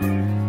you